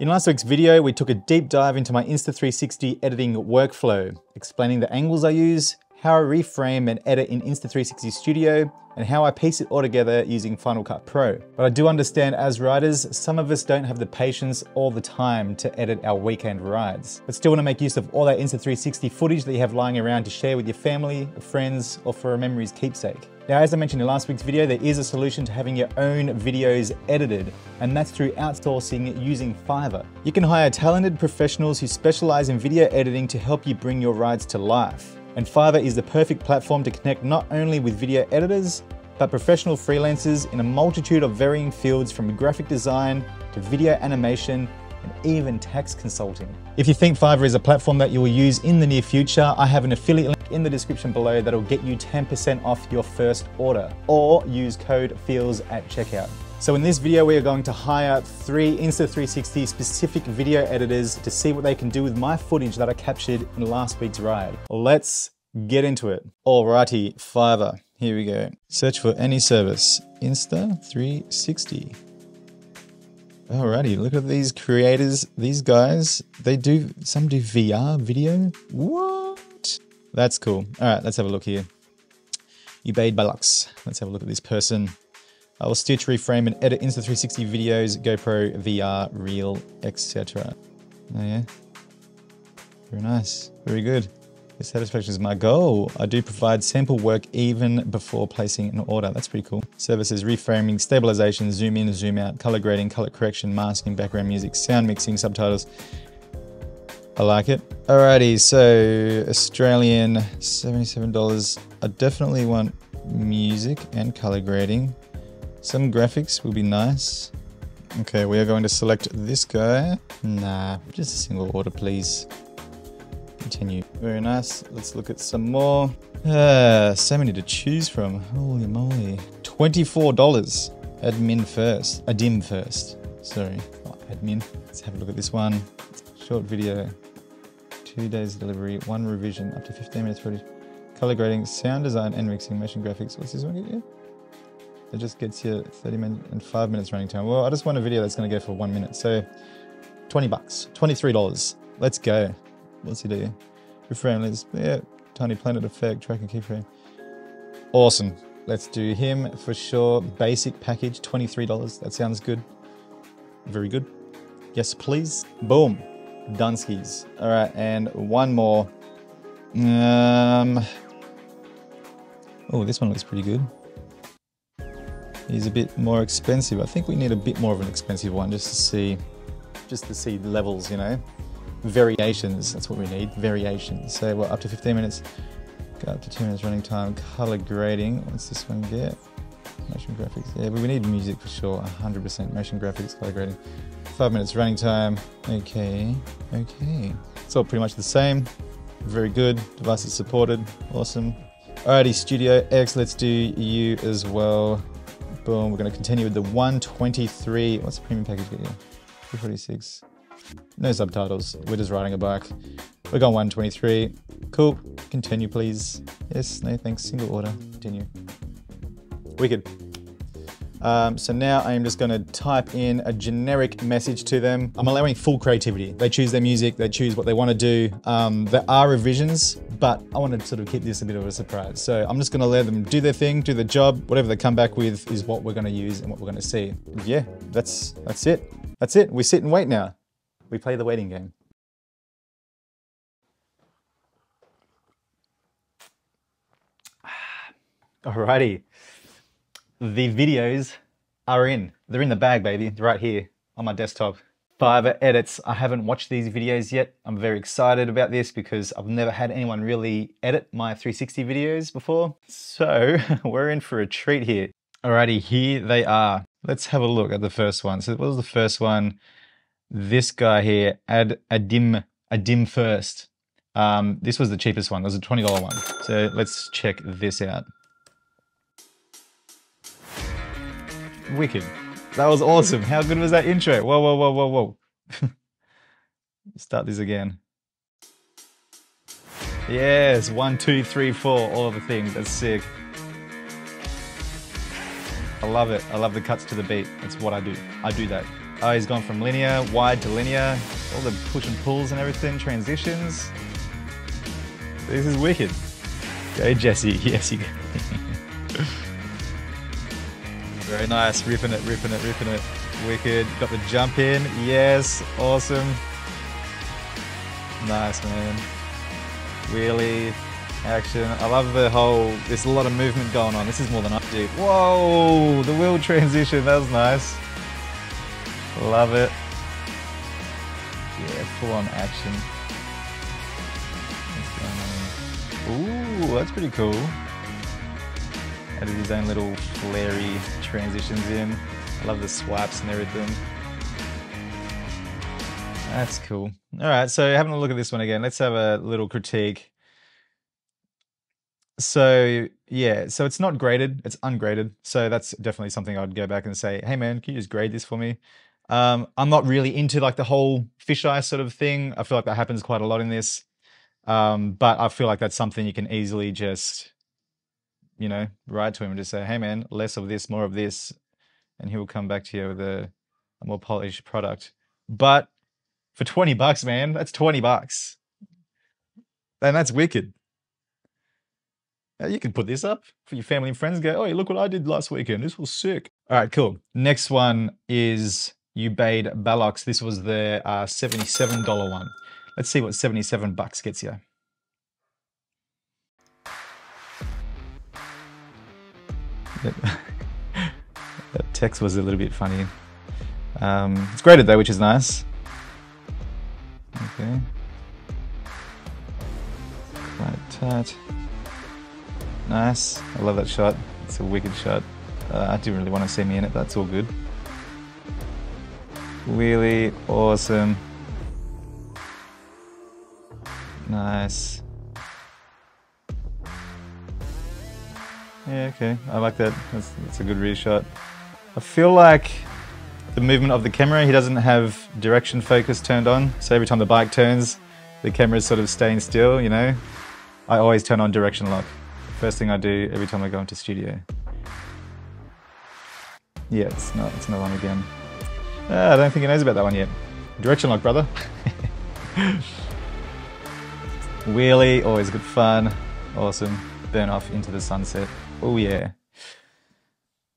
In last week's video, we took a deep dive into my Insta360 editing workflow, explaining the angles I use, how I reframe and edit in Insta360 Studio, and how I piece it all together using Final Cut Pro. But I do understand as riders, some of us don't have the patience all the time to edit our weekend rides, but still wanna make use of all that Insta360 footage that you have lying around to share with your family, friends, or for a memory's keepsake. Now, as I mentioned in last week's video, there is a solution to having your own videos edited, and that's through outsourcing using Fiverr. You can hire talented professionals who specialize in video editing to help you bring your rides to life. And Fiverr is the perfect platform to connect not only with video editors, but professional freelancers in a multitude of varying fields from graphic design to video animation and even tax consulting. If you think Fiverr is a platform that you will use in the near future, I have an affiliate link in the description below that'll get you 10% off your first order or use code FEELZ at checkout. So in this video, we are going to hire three Insta360 specific video editors to see what they can do with my footage that I captured in last week's ride. Let's get into it. Alrighty, Fiverr, here we go. Search for any service, Insta360. Alrighty, look at these creators, these guys, they do, some do VR video? What? That's cool. All right, let's have a look here. Ubaid Balox. Let's have a look at this person. I will stitch, reframe, and edit Insta360 videos, GoPro, VR, Reel, etc. Oh yeah. Very nice. Very good. Satisfaction is my goal. I do provide sample work even before placing an order. That's pretty cool. Services, reframing, stabilization, zoom in, zoom out, color grading, color correction, masking, background music, sound mixing, subtitles. I like it. Alrighty, so Australian, $77. I definitely want music and color grading. Some graphics will be nice. Okay, we are going to select this guy. Nah, just a single order, please. Continue. Very nice. Let's look at some more. Ah, so many to choose from. Holy moly. $24. Admin first. Adim first. Sorry. Oh, admin. Let's have a look at this one. Short video. Two days delivery. One revision. Up to 15 minutes footage. Color grading. Sound design and mixing. Motion graphics. What's this one get you? It just gets you 30 minutes and five minutes running time. Well, I just want a video that's going to go for one minute. So 20 bucks, $23. Let's go. What's he do? Reframe, let's, yeah, tiny planet effect, track and keyframe. Awesome. Let's do him for sure. Basic package, $23. That sounds good. Very good. Yes, please. Boom. Dunskies. All right, and one more. Um. Oh, this one looks pretty good. He's a bit more expensive. I think we need a bit more of an expensive one just to see, just to see levels, you know? Variations, that's what we need, variations. So well, up to 15 minutes, go up to two minutes running time, color grading. What's this one get? Motion graphics, yeah, but we need music for sure, 100% motion graphics, color grading. Five minutes running time, okay, okay. It's all pretty much the same, very good, devices supported, awesome. Alrighty, Studio X, let's do you as well. Boom, we're going to continue with the 123. What's the premium package get you? 246. No subtitles. We're just riding a bike. We're going 123. Cool. Continue, please. Yes, no thanks. Single order. Continue. Wicked. Um, so now I'm just going to type in a generic message to them. I'm allowing full creativity. They choose their music, they choose what they want to do. Um, there are revisions, but I want to sort of keep this a bit of a surprise. So I'm just going to let them do their thing, do their job. Whatever they come back with is what we're going to use and what we're going to see. Yeah, that's that's it. That's it. We sit and wait now. We play the waiting game. Alrighty. The videos are in. They're in the bag, baby, right here on my desktop. Fiverr edits. I haven't watched these videos yet. I'm very excited about this because I've never had anyone really edit my 360 videos before. So we're in for a treat here. Alrighty, here they are. Let's have a look at the first one. So what was the first one? This guy here, Ad Adim Adim first. Um, this was the cheapest one. It was a $20 one. So let's check this out. Wicked. That was awesome. How good was that intro? Whoa, whoa, whoa, whoa, whoa. Start this again. Yes, one, two, three, four, all of the things. That's sick. I love it. I love the cuts to the beat. That's what I do. I do that. Oh, he's gone from linear, wide to linear. All the push and pulls and everything, transitions. This is wicked. Go Jesse, yes you go. Very nice, ripping it, ripping it, ripping it. Wicked, got the jump in, yes, awesome. Nice man. Wheelie, action. I love the whole, there's a lot of movement going on. This is more than I do. Whoa, the wheel transition, that was nice. Love it. Yeah, full on action. Ooh, that's pretty cool. Added his own little flary transitions in. I love the swipes and everything. That's cool. All right, so having a look at this one again, let's have a little critique. So yeah, so it's not graded, it's ungraded. So that's definitely something I'd go back and say, hey man, can you just grade this for me? Um, I'm not really into like the whole fisheye sort of thing. I feel like that happens quite a lot in this. Um, but I feel like that's something you can easily just, you know, write to him and just say, hey man, less of this, more of this. And he will come back to you with a, a more polished product. But for 20 bucks, man, that's 20 bucks. And that's wicked. You can put this up for your family and friends. Go, oh, look what I did last weekend. This was sick. All right, cool. Next one is Ubaid Balox. This was the uh, $77 one. Let's see what 77 bucks gets you. that text was a little bit funny. Um, it's graded though, which is nice. Okay. Quite tight. Nice. I love that shot. It's a wicked shot. Uh, I didn't really want to see me in it, that's all good. Really awesome. Nice. Yeah, okay. I like that. That's, that's a good rear shot. I feel like the movement of the camera, he doesn't have direction focus turned on. So every time the bike turns, the camera is sort of staying still, you know? I always turn on direction lock. First thing I do every time I go into studio. Yeah, it's not, it's not on again. Ah, I don't think he knows about that one yet. Direction lock, brother. Wheelie, always good fun. Awesome. Burn off into the sunset. Oh yeah.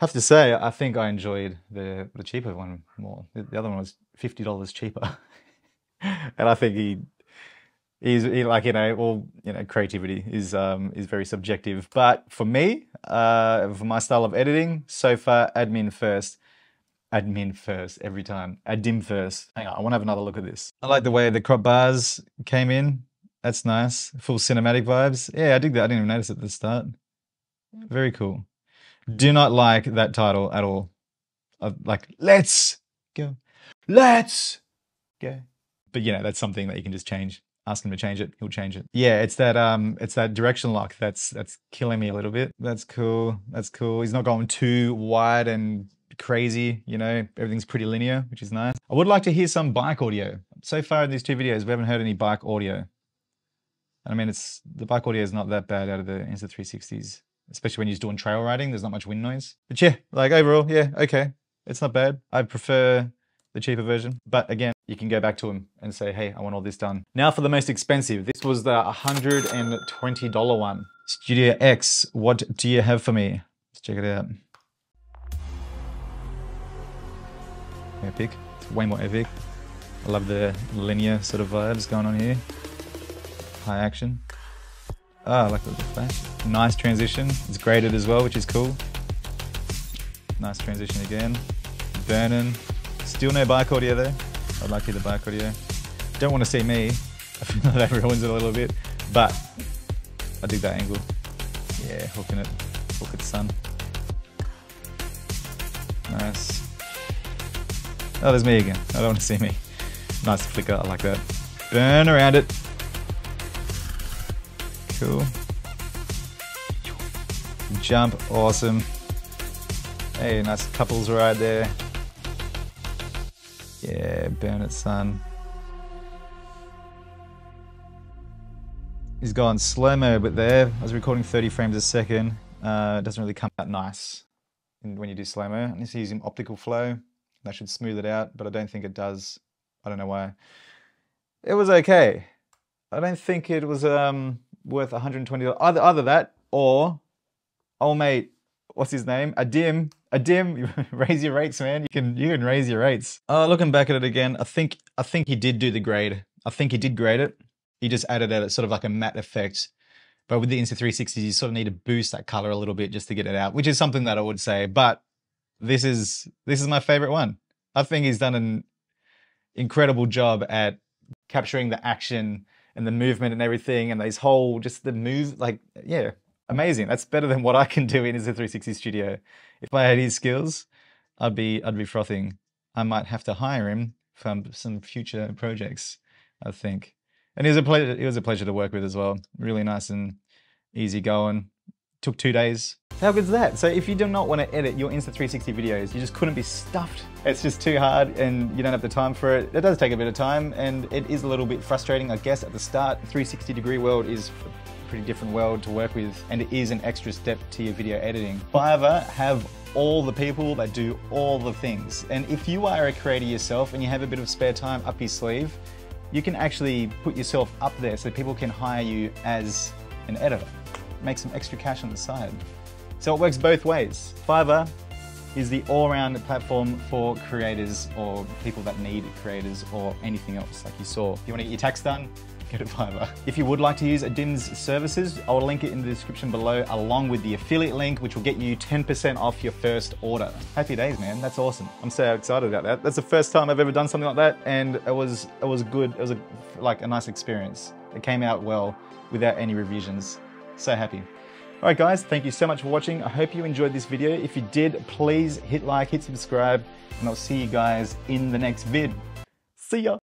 Have to say, I think I enjoyed the the cheaper one more. The other one was fifty dollars cheaper, and I think he he's he, like you know all you know creativity is um is very subjective. But for me, uh, for my style of editing, so far admin first admin first every time. Admin first. Hang on, I want to have another look at this. I like the way the crop bars came in. That's nice. Full cinematic vibes. Yeah, I dig that. I didn't even notice at the start. Very cool. Do not like that title at all. like, let's go. Let's go. But you know, that's something that you can just change. Ask him to change it, he'll change it. Yeah, it's that um it's that direction lock that's that's killing me a little bit. That's cool. That's cool. He's not going too wide and crazy, you know, everything's pretty linear, which is nice. I would like to hear some bike audio. So far in these two videos, we haven't heard any bike audio. And I mean, it's the bike audio is not that bad out of the Insta360s, especially when you're doing trail riding. There's not much wind noise. But yeah, like overall, yeah, okay. It's not bad. I prefer the cheaper version. But again, you can go back to him and say, hey, I want all this done. Now for the most expensive. This was the $120 one. Studio X, what do you have for me? Let's check it out. Epic. It's way more epic. I love the linear sort of vibes going on here. High action. Ah, I like the flash. Nice transition. It's graded as well, which is cool. Nice transition again. Burning. Still no bike audio though. I'd like to hear the bike audio. Don't want to see me. I feel like that ruins it a little bit. But I dig that angle. Yeah, hooking it. Hook it, son. Nice. Oh, there's me again. I don't want to see me. Nice flicker, I like that. Burn around it. Cool. Jump, awesome. Hey, nice couples right there. Yeah, burn it, son. He's gone slow-mo, but there, I was recording 30 frames a second. Uh, it doesn't really come out nice when you do slow-mo. I need to use him optical flow That should smooth it out, but I don't think it does. I don't know why. It was okay. I don't think it was um, worth 120 Either, either that or, oh mate, what's his name? Adim. Adim, raise your rates, man. You can you can raise your rates. Uh, looking back at it again, I think I think he did do the grade. I think he did grade it. He just added it sort of like a matte effect. But with the Insta360s, you sort of need to boost that color a little bit just to get it out, which is something that I would say. But this is this is my favorite one. I think he's done an incredible job at capturing the action and the movement and everything and these whole just the move like yeah amazing. That's better than what i can do Insta360 studio. If i had his skills i'd be i'd be frothing. I might have to hire him for some future projects i think. And it was a pleasure it was a pleasure to work with as well. Really nice and easy going. Took two days. How good's that? So if you do not want to edit your Insta360 videos, you just couldn't be stuffed. It's just too hard and you don't have the time for it. It does take a bit of time and it is a little bit frustrating, I guess, at the start. 360 degree world is a pretty different world to work with and it is an extra step to your video editing. Fiverr have all the people that do all the things. And if you are a creator yourself and you have a bit of spare time up your sleeve, you can actually put yourself up there so people can hire you as an editor make some extra cash on the side. So it works both ways. Fiverr is the all-round platform for creators or people that need creators or anything else like you saw. If you want to get your tax done, get a Fiverr. If you would like to use Adim's services, I'll link it in the description below along with the affiliate link which will get you 10% off your first order. Happy days, man. That's awesome. I'm so excited about that. That's the first time I've ever done something like that and it was it was good. It was a, like a nice experience. It came out well without any revisions. So happy. All right, guys, thank you so much for watching. I hope you enjoyed this video. If you did, please hit like, hit subscribe, and I'll see you guys in the next vid. See ya.